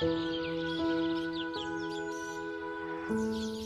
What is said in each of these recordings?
thank you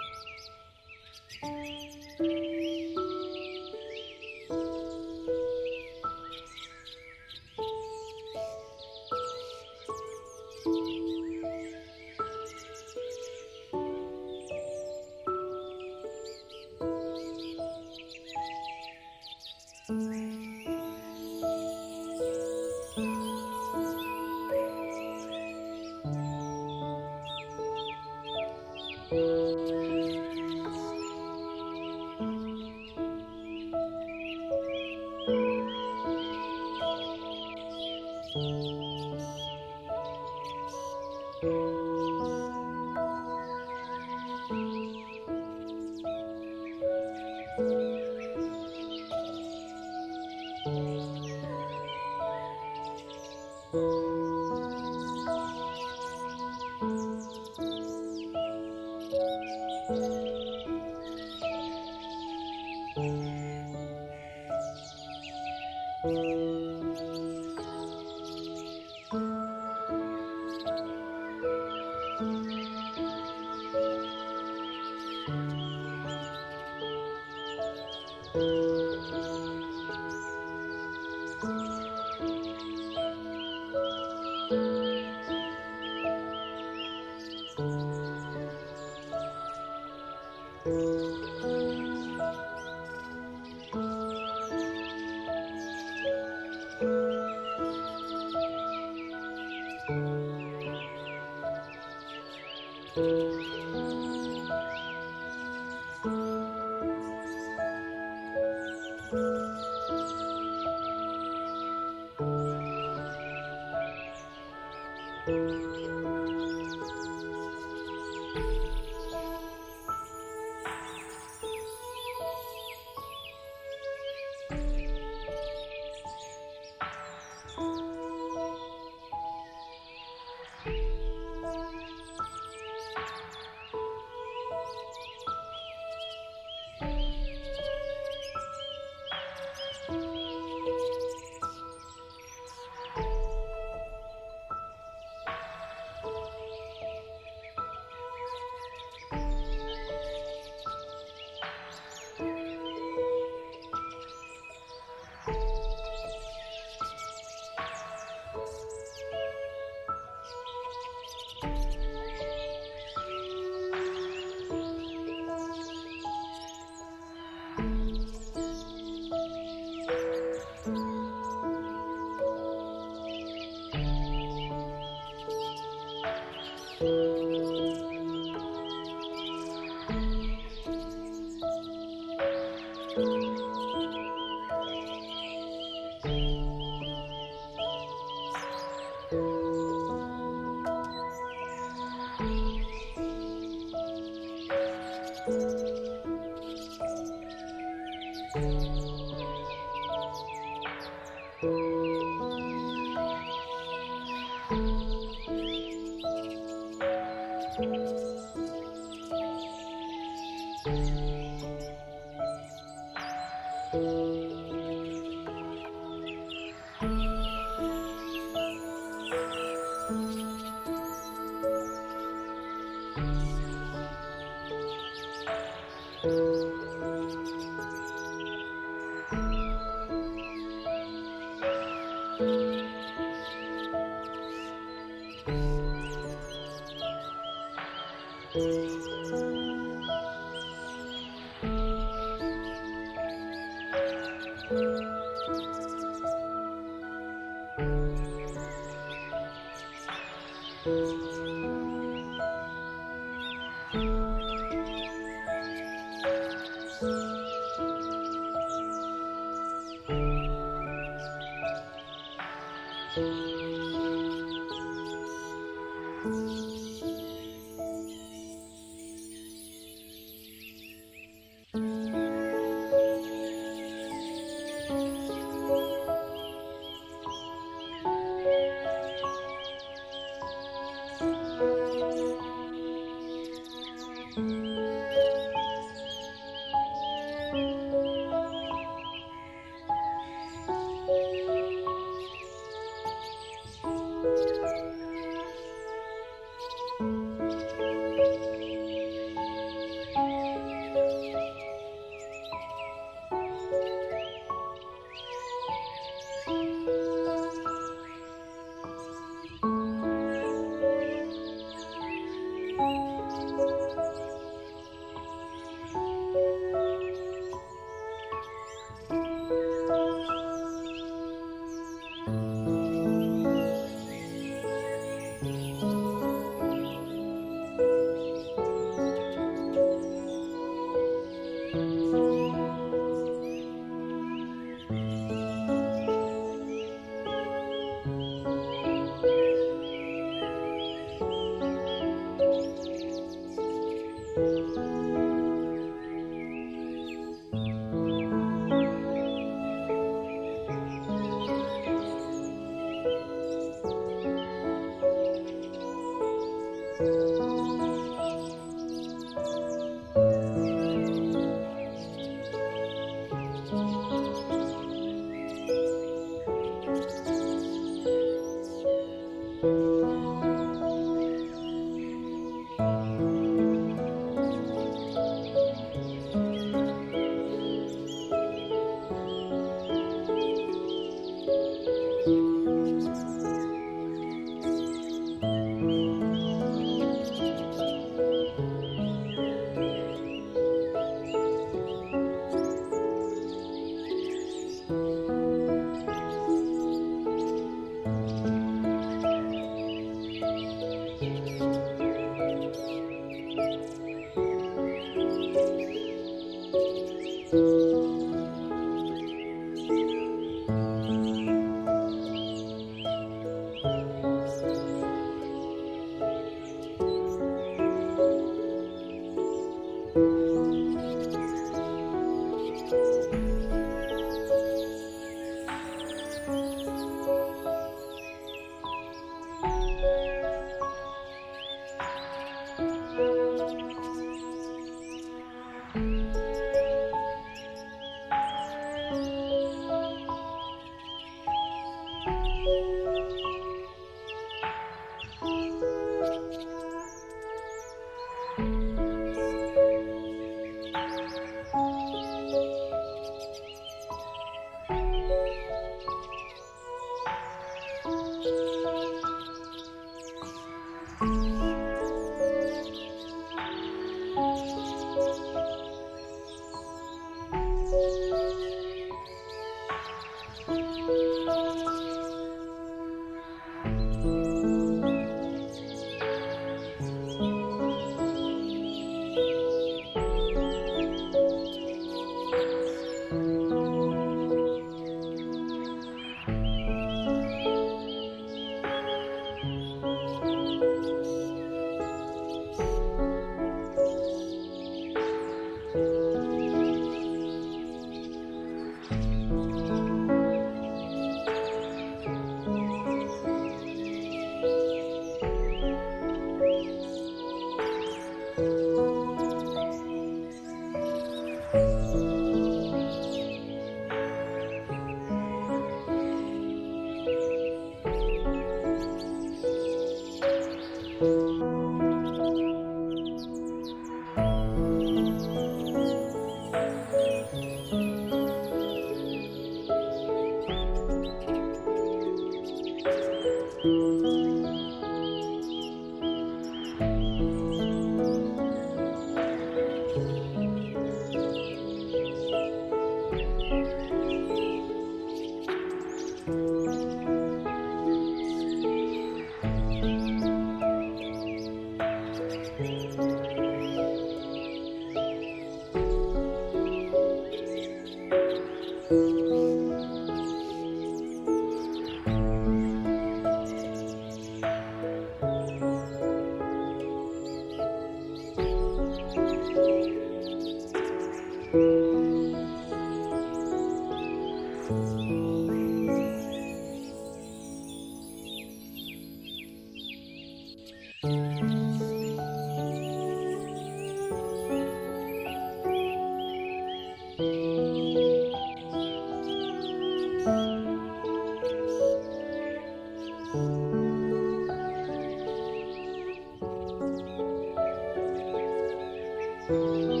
嗯。